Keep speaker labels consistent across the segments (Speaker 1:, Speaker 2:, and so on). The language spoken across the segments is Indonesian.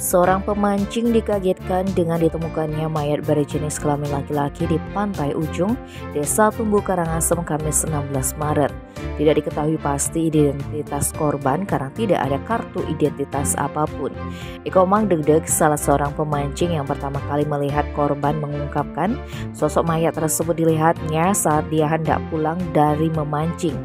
Speaker 1: Seorang pemancing dikagetkan dengan ditemukannya mayat berjenis kelamin laki-laki di pantai ujung Desa Tumbu Karangasem Kamis 16 Maret. Tidak diketahui pasti identitas korban karena tidak ada kartu identitas apa pun. Ikomang Degdeg, salah seorang pemancing yang pertama kali melihat korban mengungkapkan sosok mayat tersebut dilihatnya saat dia hendak pulang dari memancing.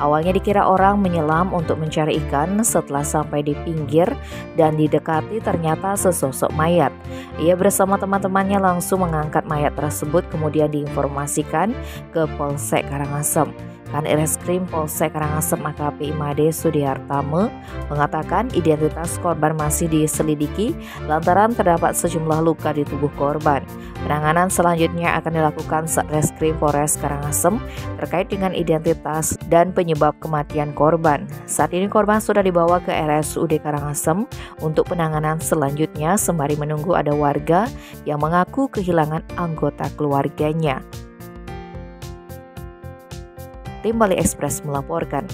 Speaker 1: Awalnya dikira orang menyelam untuk mencari ikan setelah sampai di pinggir dan didekati ternyata sesosok mayat. Ia bersama teman-temannya langsung mengangkat mayat tersebut kemudian diinformasikan ke Polsek Karangasem. Kan Krim Polsek Karangasem AKP Imade Sudiartame mengatakan identitas korban masih diselidiki lantaran terdapat sejumlah luka di tubuh korban. Penanganan selanjutnya akan dilakukan Satreskrim Polres Karangasem terkait dengan identitas dan penyebab kematian korban. Saat ini korban sudah dibawa ke RSUD Karangasem untuk penanganan selanjutnya sembari menunggu ada warga yang mengaku kehilangan anggota keluarganya. Tim Bali Express melaporkan.